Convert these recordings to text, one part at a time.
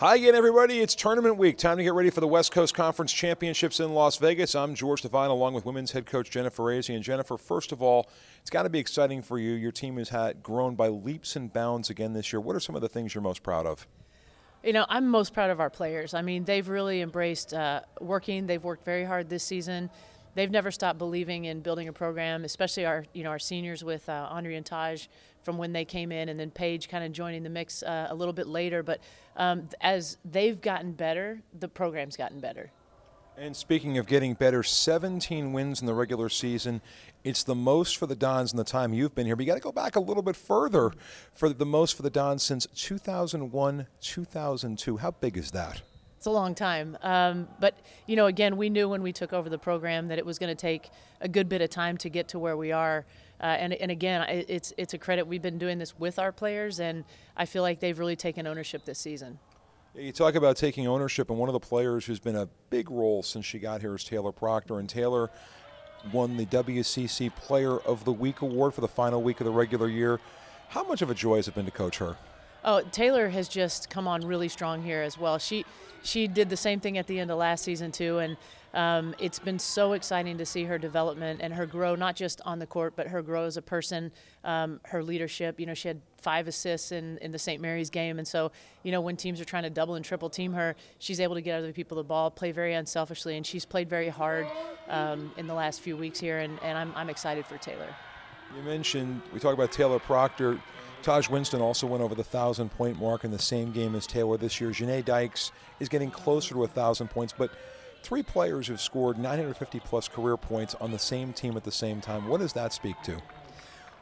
Hi again, everybody. It's tournament week. Time to get ready for the West Coast Conference Championships in Las Vegas. I'm George Devine, along with women's head coach Jennifer Azzi. And Jennifer, first of all, it's got to be exciting for you. Your team has had grown by leaps and bounds again this year. What are some of the things you're most proud of? You know, I'm most proud of our players. I mean, they've really embraced uh, working. They've worked very hard this season. They've never stopped believing in building a program, especially our, you know, our seniors with uh, Andrea and Taj from when they came in, and then Paige kind of joining the mix uh, a little bit later. But um, as they've gotten better, the program's gotten better. And speaking of getting better, 17 wins in the regular season. It's the most for the Dons in the time you've been here. But you got to go back a little bit further for the most for the Dons since 2001, 2002. How big is that? It's a long time. Um, but, you know, again, we knew when we took over the program that it was going to take a good bit of time to get to where we are. Uh, and, and again, it's, it's a credit. We've been doing this with our players, and I feel like they've really taken ownership this season. You talk about taking ownership, and one of the players who's been a big role since she got here is Taylor Proctor. And Taylor won the WCC Player of the Week award for the final week of the regular year. How much of a joy has it been to coach her? Oh, Taylor has just come on really strong here as well. She she did the same thing at the end of last season too, and um, it's been so exciting to see her development and her grow, not just on the court, but her grow as a person, um, her leadership. You know, she had five assists in, in the St. Mary's game, and so you know when teams are trying to double and triple team her, she's able to get other people the ball, play very unselfishly, and she's played very hard um, in the last few weeks here, and, and I'm, I'm excited for Taylor. You mentioned we talk about Taylor Proctor. Taj Winston also went over the 1,000 point mark in the same game as Taylor this year. Zhane Dikes is getting closer to 1,000 points, but three players have scored 950 plus career points on the same team at the same time. What does that speak to?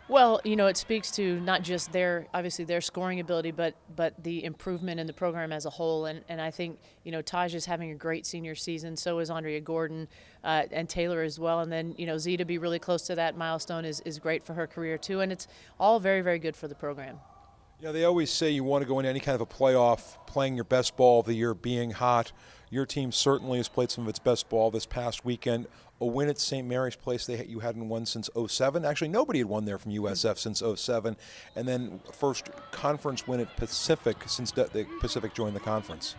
Well, you know, it speaks to not just their obviously their scoring ability, but but the improvement in the program as a whole. And and I think you know Taj is having a great senior season. So is Andrea Gordon uh, and Taylor as well. And then you know Z to be really close to that milestone is is great for her career too. And it's all very very good for the program. Yeah, they always say you want to go into any kind of a playoff playing your best ball of the year, being hot. Your team certainly has played some of its best ball this past weekend. A win at St. Mary's Place they you hadn't won since 07. Actually, nobody had won there from USF since 07. And then first conference win at Pacific since the Pacific joined the conference.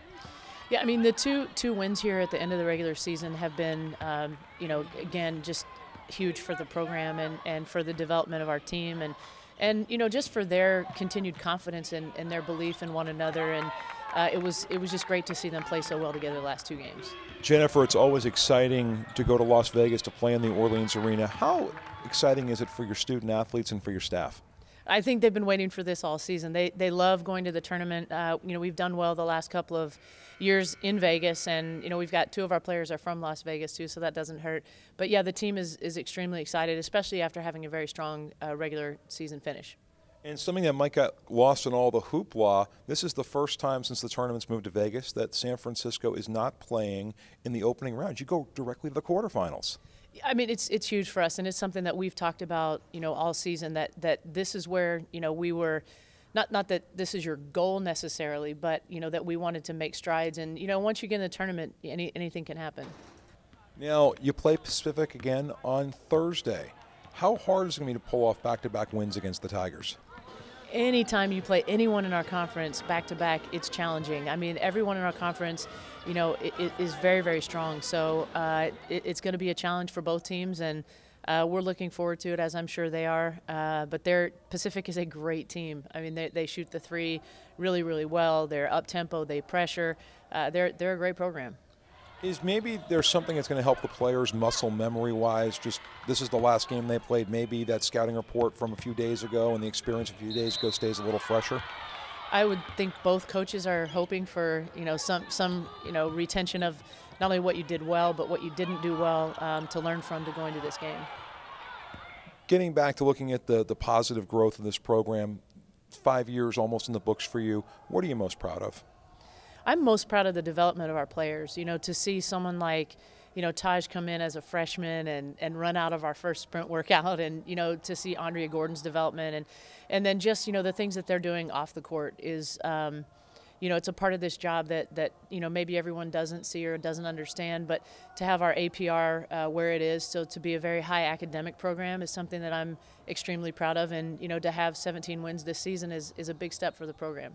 Yeah, I mean the two two wins here at the end of the regular season have been, um, you know, again just huge for the program and, and for the development of our team and and you know just for their continued confidence and, and their belief in one another and uh, it was it was just great to see them play so well together the last two games. Jennifer, it's always exciting to go to Las Vegas to play in the Orleans Arena. How exciting is it for your student athletes and for your staff? I think they've been waiting for this all season. They they love going to the tournament. Uh, you know, we've done well the last couple of years in Vegas, and you know we've got two of our players are from Las Vegas too, so that doesn't hurt. But yeah, the team is is extremely excited, especially after having a very strong uh, regular season finish. And something that might get lost in all the hoopla, this is the first time since the tournament's moved to Vegas that San Francisco is not playing in the opening round. You go directly to the quarterfinals. I mean, it's it's huge for us, and it's something that we've talked about, you know, all season. That that this is where you know we were, not not that this is your goal necessarily, but you know that we wanted to make strides. And you know, once you get in the tournament, any, anything can happen. Now you play Pacific again on Thursday. How hard is it going to be to pull off back-to-back wins against the Tigers? Anytime you play anyone in our conference back to back, it's challenging. I mean, everyone in our conference, you know, it, is very, very strong. So uh, it, it's going to be a challenge for both teams, and uh, we're looking forward to it, as I'm sure they are. Uh, but their Pacific is a great team. I mean, they, they shoot the three really, really well. They're up tempo, they pressure. Uh, they're they're a great program is maybe there's something that's going to help the players muscle memory wise just this is the last game they played. Maybe that scouting report from a few days ago and the experience a few days ago stays a little fresher. I would think both coaches are hoping for you know some some you know retention of not only what you did well but what you didn't do well um, to learn from to go into this game. Getting back to looking at the the positive growth of this program five years almost in the books for you what are you most proud of I'm most proud of the development of our players. You know, to see someone like, you know, Taj come in as a freshman and, and run out of our first sprint workout, and you know, to see Andrea Gordon's development, and and then just you know the things that they're doing off the court is. Um, you know, it's a part of this job that, that you know maybe everyone doesn't see or doesn't understand. But to have our APR uh, where it is, so to be a very high academic program is something that I'm extremely proud of. And you know, to have 17 wins this season is, is a big step for the program.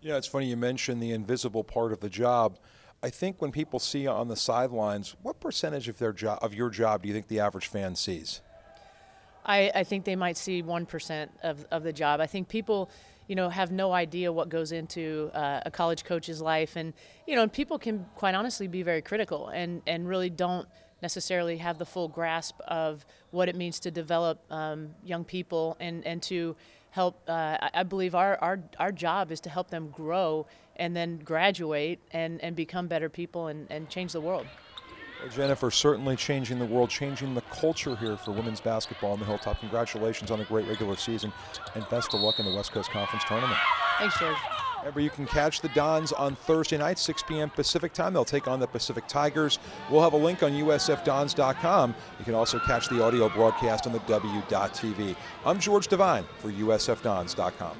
Yeah, it's funny you mentioned the invisible part of the job. I think when people see you on the sidelines, what percentage of their job of your job do you think the average fan sees? I, I think they might see one percent of, of the job. I think people, you know, have no idea what goes into uh, a college coach's life, and you know, and people can quite honestly be very critical and and really don't necessarily have the full grasp of what it means to develop um, young people and and to help. Uh, I believe our, our our job is to help them grow and then graduate and and become better people and and change the world. Well, Jennifer, certainly changing the world, changing the culture here for women's basketball in the Hilltop. Congratulations on a great regular season, and best of luck in the West Coast Conference tournament. Thanks, George. Remember, you can catch the Dons on Thursday night, 6 p.m. Pacific time. They'll take on the Pacific Tigers. We'll have a link on usfdons.com. You can also catch the audio broadcast on the W.TV. I'm George Devine for usfdons.com.